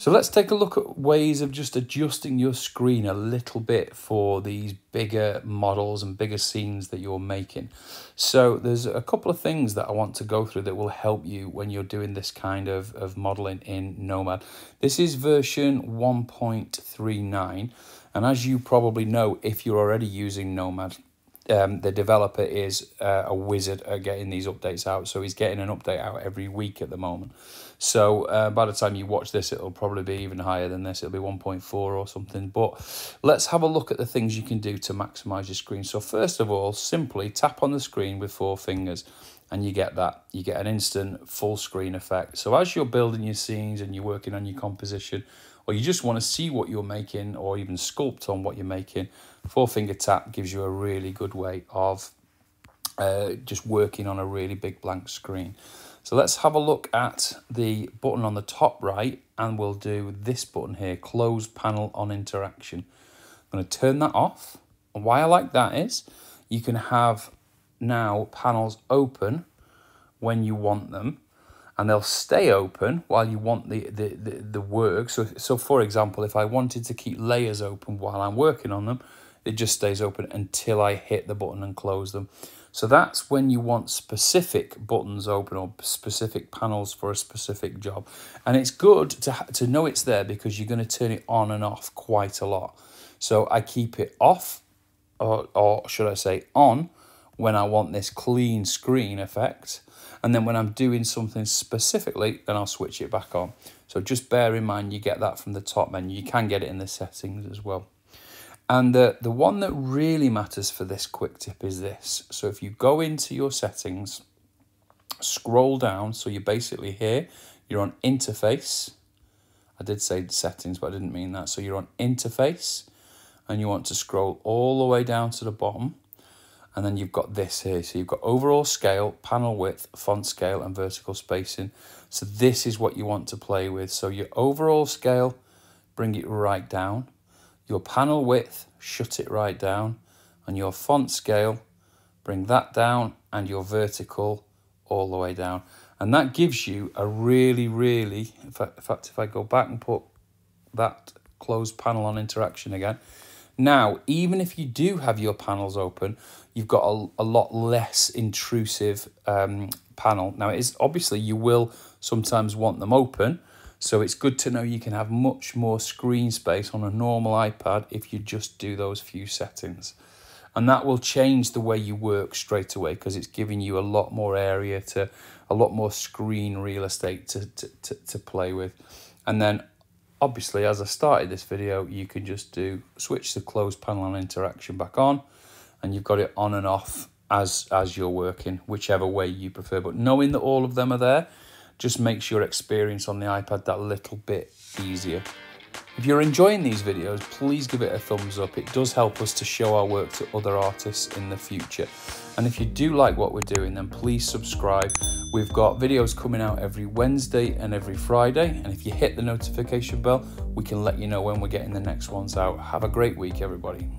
So let's take a look at ways of just adjusting your screen a little bit for these bigger models and bigger scenes that you're making. So there's a couple of things that I want to go through that will help you when you're doing this kind of, of modeling in Nomad. This is version 1.39 and as you probably know if you're already using Nomad, um, the developer is uh, a wizard at getting these updates out. So he's getting an update out every week at the moment. So uh, by the time you watch this, it'll probably be even higher than this. It'll be 1.4 or something. But let's have a look at the things you can do to maximize your screen. So first of all, simply tap on the screen with four fingers and you get that. You get an instant full screen effect. So as you're building your scenes and you're working on your composition, or you just want to see what you're making or even sculpt on what you're making, four finger tap gives you a really good way of uh, just working on a really big blank screen. So let's have a look at the button on the top right and we'll do this button here, close panel on interaction. I'm going to turn that off. And why I like that is you can have now panels open when you want them and they'll stay open while you want the, the, the, the work. So, so for example, if I wanted to keep layers open while I'm working on them, it just stays open until I hit the button and close them. So that's when you want specific buttons open or specific panels for a specific job. And it's good to, to know it's there because you're going to turn it on and off quite a lot. So I keep it off, or, or should I say on, when I want this clean screen effect. And then when I'm doing something specifically, then I'll switch it back on. So just bear in mind, you get that from the top menu. You can get it in the settings as well. And the, the one that really matters for this quick tip is this. So if you go into your settings, scroll down, so you're basically here, you're on interface. I did say settings, but I didn't mean that. So you're on interface and you want to scroll all the way down to the bottom and then you've got this here. So you've got overall scale, panel width, font scale, and vertical spacing. So this is what you want to play with. So your overall scale, bring it right down. Your panel width, shut it right down. And your font scale, bring that down. And your vertical, all the way down. And that gives you a really, really, in fact, if I go back and put that closed panel on interaction again, now, even if you do have your panels open, you've got a, a lot less intrusive um, panel. Now, it is obviously you will sometimes want them open, so it's good to know you can have much more screen space on a normal iPad if you just do those few settings. And that will change the way you work straight away because it's giving you a lot more area to, a lot more screen real estate to, to, to, to play with. And then obviously as I started this video you can just do switch the closed panel on interaction back on and you've got it on and off as as you're working whichever way you prefer but knowing that all of them are there just makes your experience on the iPad that little bit easier. If you're enjoying these videos, please give it a thumbs up. It does help us to show our work to other artists in the future. And if you do like what we're doing, then please subscribe. We've got videos coming out every Wednesday and every Friday. And if you hit the notification bell, we can let you know when we're getting the next ones out. Have a great week, everybody.